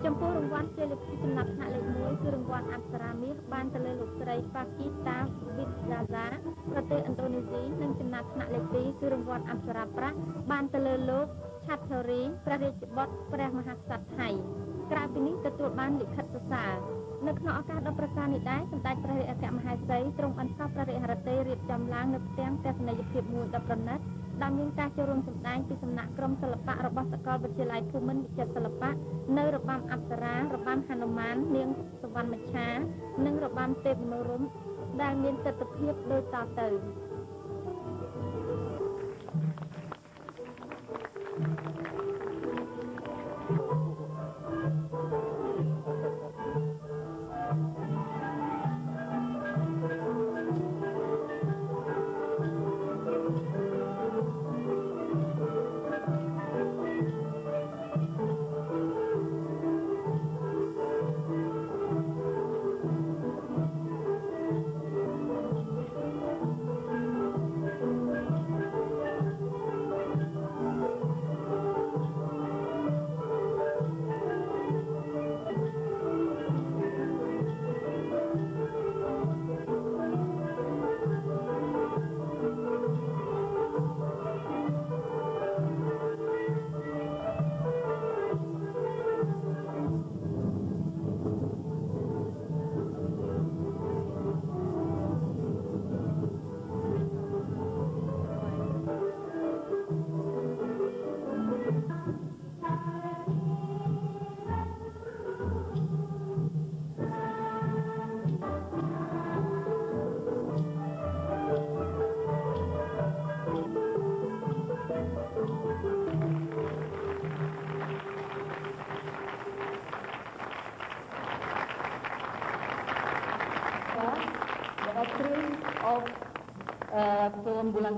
Speaker 8: ចំពោះរង្វាន់ជ័យលាភីចំណាត់ថ្នាក់លេខ1គឺរង្វាន់អប្សរាមាសបានទៅលើលោកស្រីប៉ាគីតាវីតដាហ្សាប្រទេសឥណ្ឌូនេស៊ីនិងចំណាត់ថ្នាក់លេខ2គឺរង្វាន់អប្សរាប្រាក់បានទៅលើលោកឆាត់ថូរីព្រះរាជបុត្រព្រះមហាក្សត្រថៃក្រៅពីនេះទទួលបានលិខិតសរសើរ នៅក្នុងឱកាសដ៏ប្រសើរនេះដែរសម្ដេចព្រះរាជអគ្គមហេសីទ្រង់អន្តរព្រះរាជហឫទ័យរៀបចំឡើងនៅផ្ទាំងទស្សនីយភាពមួយដ៏ប្រណិតដែលមានការចូលរួមសម្ដែងពីសំណាក់ក្រុមសិល្បៈរបស់សាកលវិទ្យាល័យភូមិន្ទវិចិត្រសិល្បៈនៅរបាំអប្សរារបាំហនុមាននាងសវណ្ណមច្ឆានិងរបាំទេពមនោរម្យដែលមានទស្សនវិជ្ជាដូចតទៅ។
Speaker 2: the uh,
Speaker 9: pengumpulan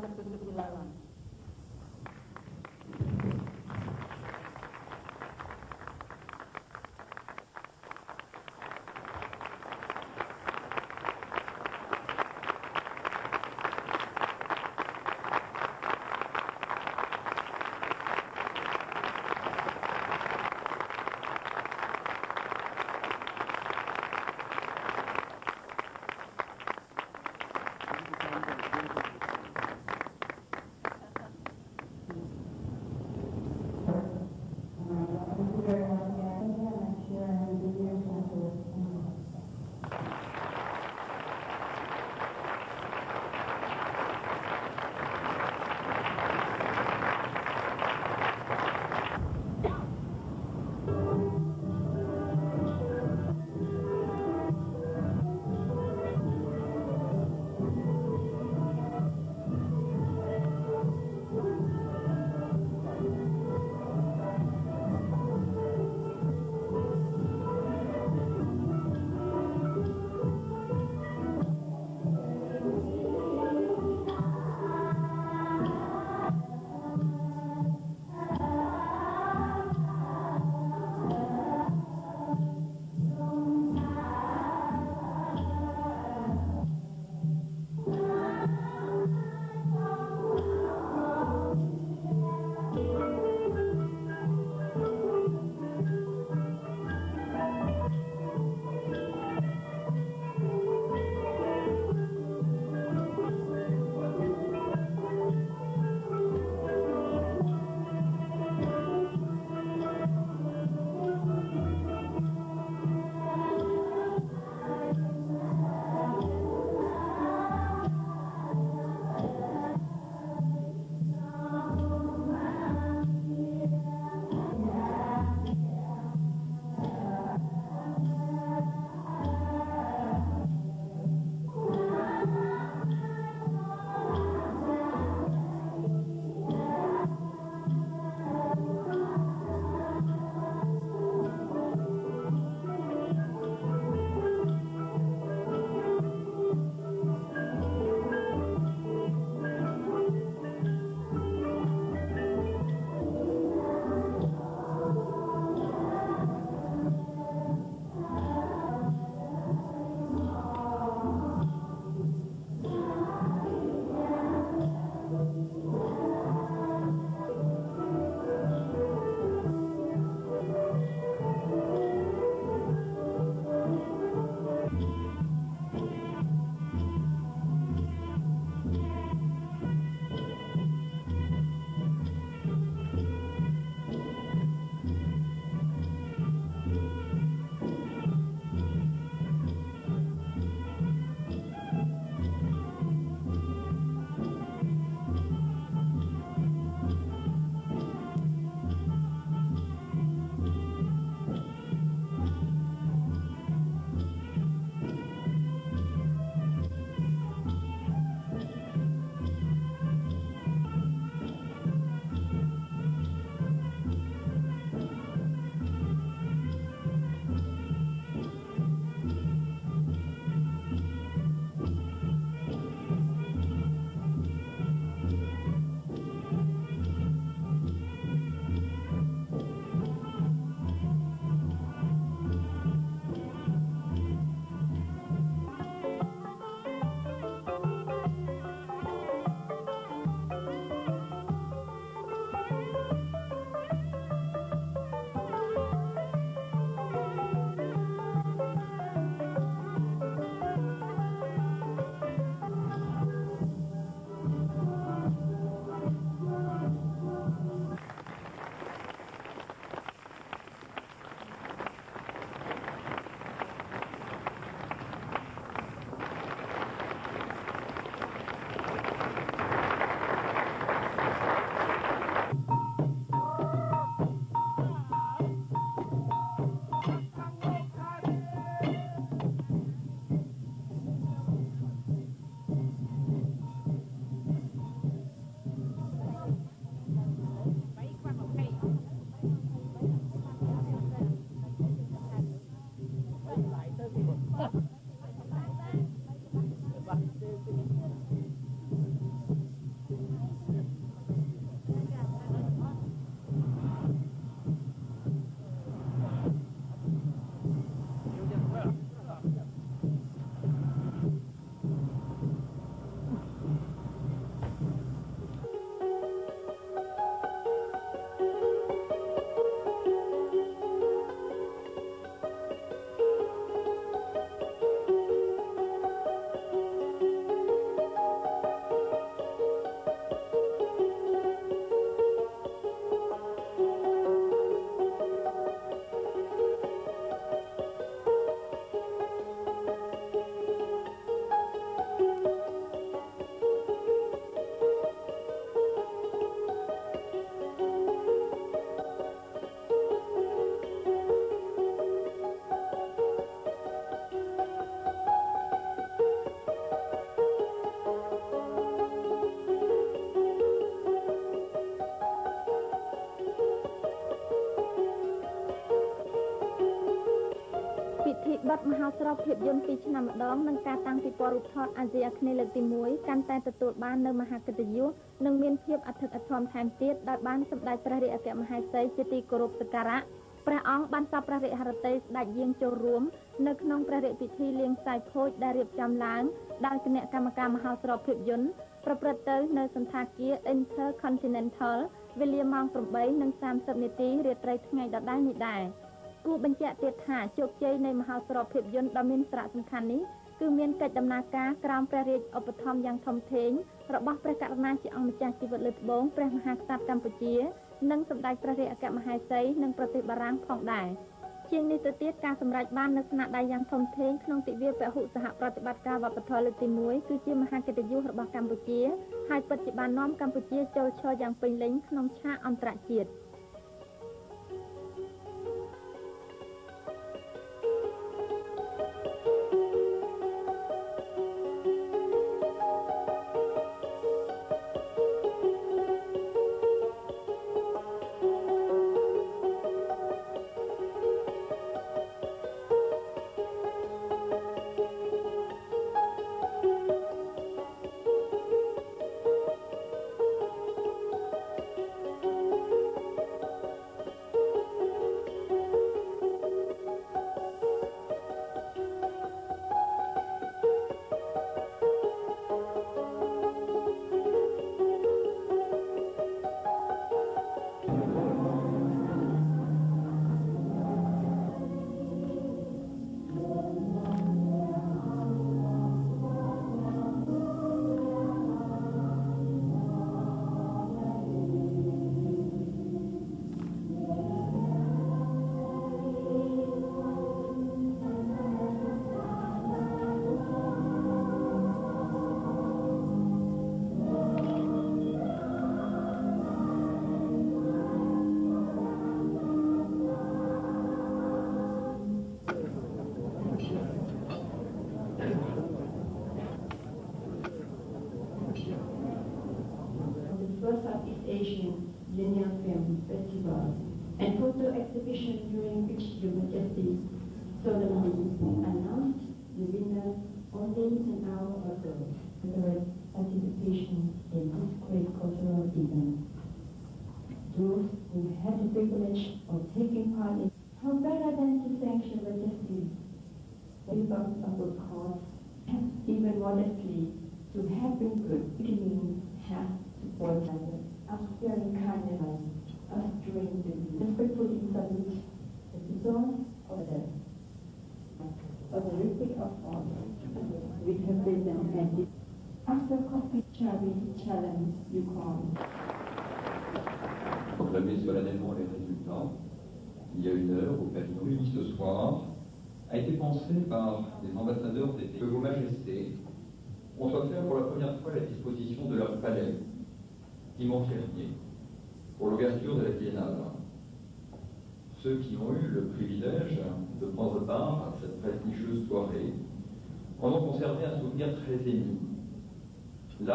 Speaker 9: មហោស្រពភាពយន្ត2ឆ្នាំម្ដងនិងការតាំងពិព័រណ៍រូបថតអាស៊ីអាគ្នេយ៍លើកទី1កាន់តែទទួលបាននូវមហាកិត្តិយសនិងមានភាពអធិកអធមថែមទៀតដោយបានសម្ដេចព្រះរាជអគ្គមហេសីជាទីគោរពសក្ការៈព្រះអង្គបានសពព្រះរាជហឫទ័យស្ដេចយាងចូលរួមនៅក្នុងព្រះរាជពិធីលៀងផ្សាយភោជដែលរៀបចំឡើងដោយគណៈកម្មការមហោស្រពភាពយន្តប្រព្រឹត្តទៅនៅសន្តាគារ Intercontinental វេលាម៉ោង8:30នាទីរាត្រីថ្ងៃដដែលនេះដែរ គួរបញ្ជាក់ទៀតថាជោគជ័យនៃមហោស្រពភាពយន្តដ៏មានសារៈសំខាន់នេះគឺមានកិច្ចដំណើរការក្រោមព្រះរាជឧបត្ថម្ភយ៉ាងធំធេងរបស់ព្រះករុណាជាអង្គម្ចាស់ជីវិតលើត្បូងព្រះមហាក្សត្រកម្ពុជានិងសម្ដេចព្រះរាជអគ្គមហេសីនិងប្រទេសបារាំងផងដែរជាងនេះទៅទៀតការសម្រេចបាននូវស្នាដៃយ៉ាងធំធេងក្នុងទិវាពហុសហប្រតិបត្តិការវប្បធម៌លើកទី1គឺជាមហាកិត្តិយសរបស់កម្ពុជាហើយពិតជាបាននាំកម្ពុជាចូលឈរយ៉ាងពេញលេញក្នុងឆាកអន្តរជាតិ។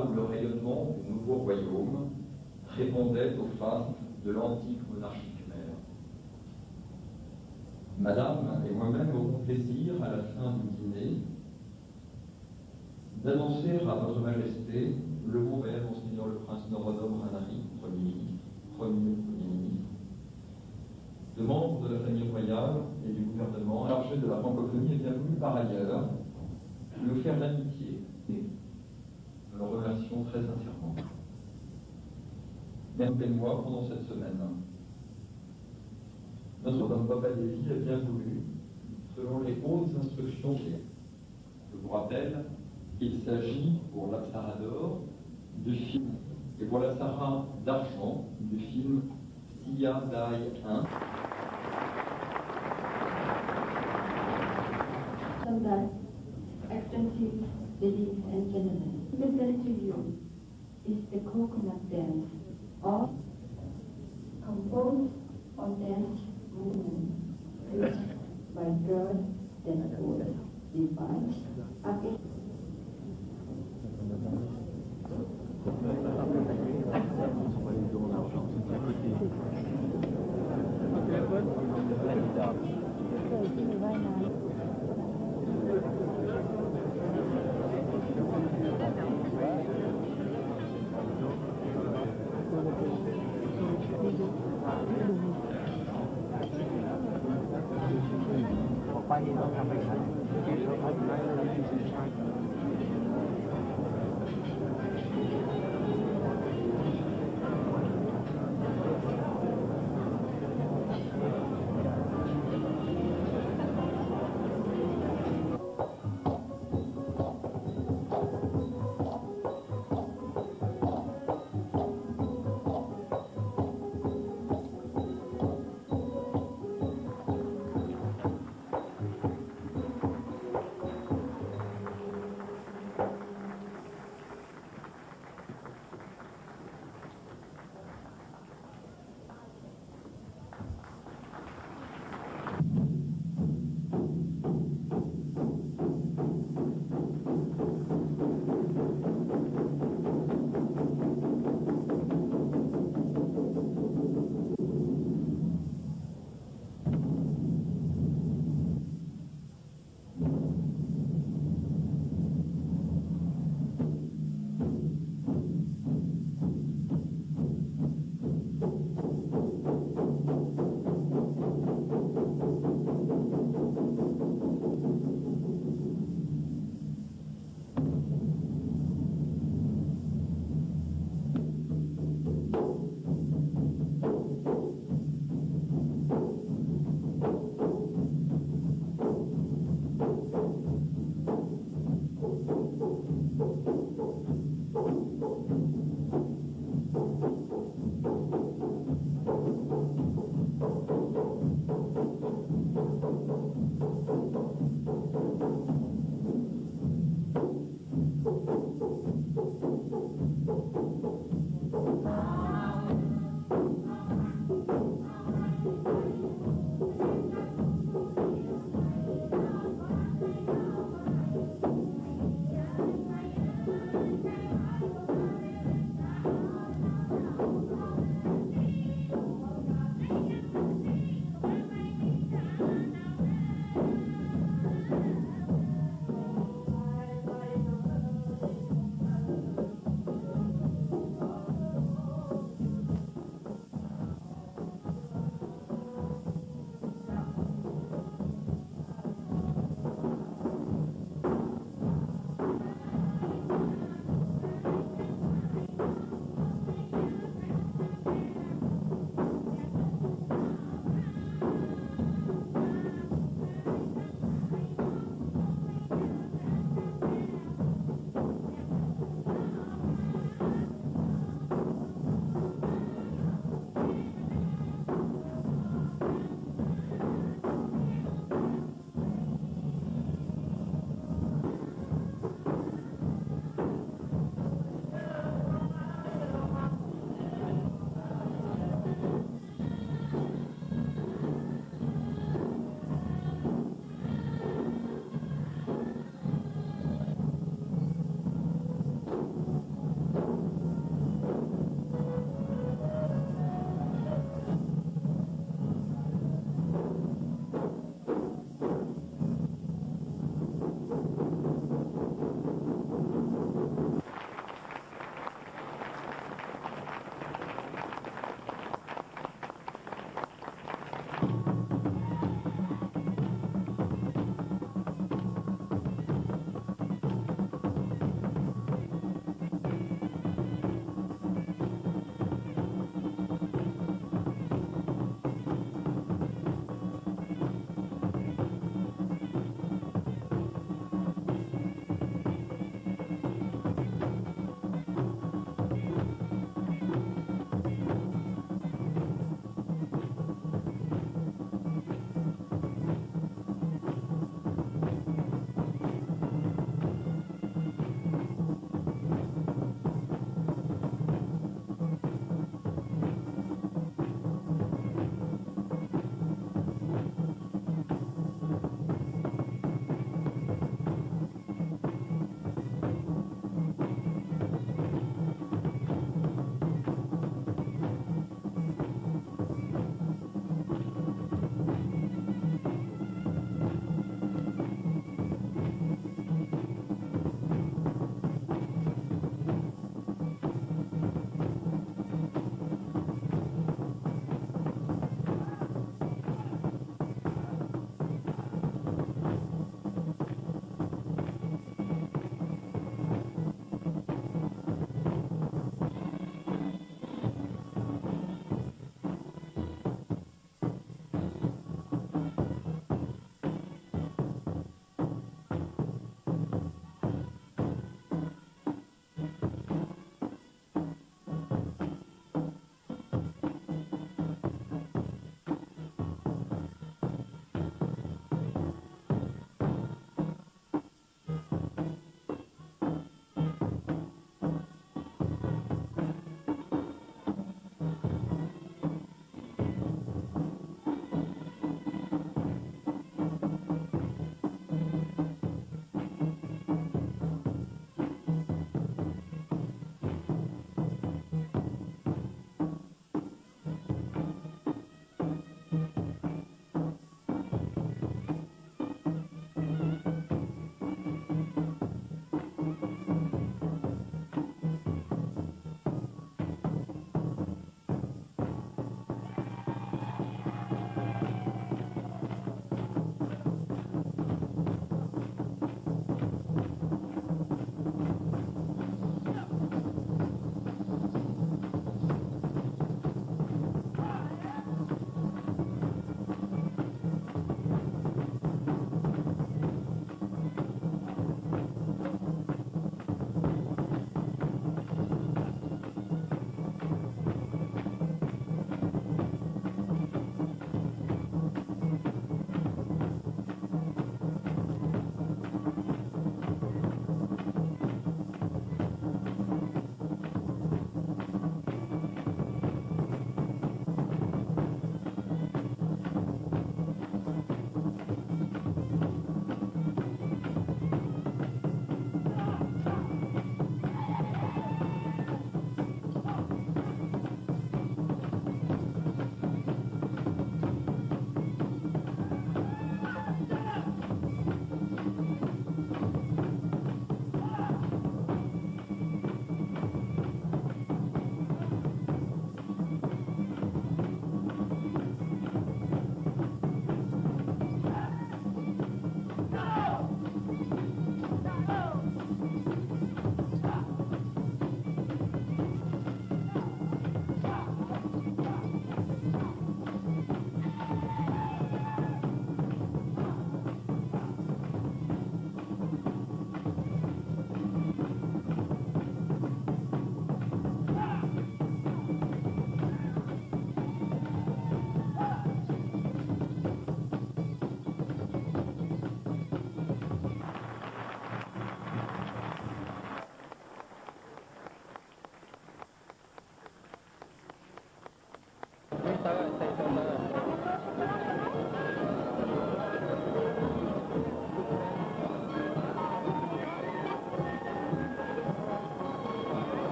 Speaker 10: où le rayonnement du nouveau royaume répondait aux faces de l'antique monarchie khmer. Madame et moi-même aurons plaisir à la fin du dîner d'annoncer à Votre Majesté le Mont-Vert, Monseigneur le Prince Norodom Ranari, Premier ministre, Premier, Premier ministre, de membres de la famille royale et du gouvernement chargé de la francophonie est bien voulu par ailleurs lui faire l'amitié et nous le remercions très sincèrement. Même moi pendant cette semaine. Notre homme Papa Lévy a bien voulu, selon les hautes instructions, je vous rappelle, il s'agit pour l'Apsarador du film, et pour la Sarah d'argent du film Sia Dai 1.
Speaker 11: Sometimes, extensive ladies and gentlemen, is the coconut dance, both of movement by God that
Speaker 12: would divide. I mean, Thank you. Chinese you.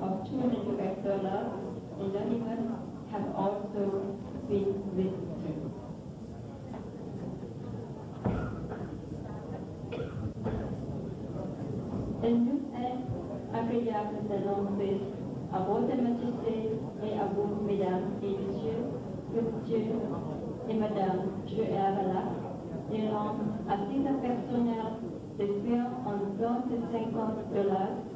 Speaker 12: of two manufacturer labs in Nottingham have also been visited. En Lucerne, après la précédente baisse, à votre majesté et à vous, mesdames et messieurs, monsieur et madame, je ai là et rends à titre personnel de faire un don de 50 dollars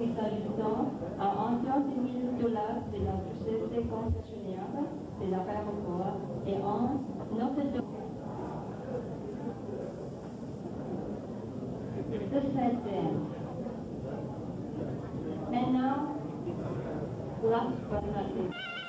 Speaker 12: établissant à environ 10 000 dollars de la société concessionnaire de la l'aéroport et
Speaker 13: en note de Maintenant, place pour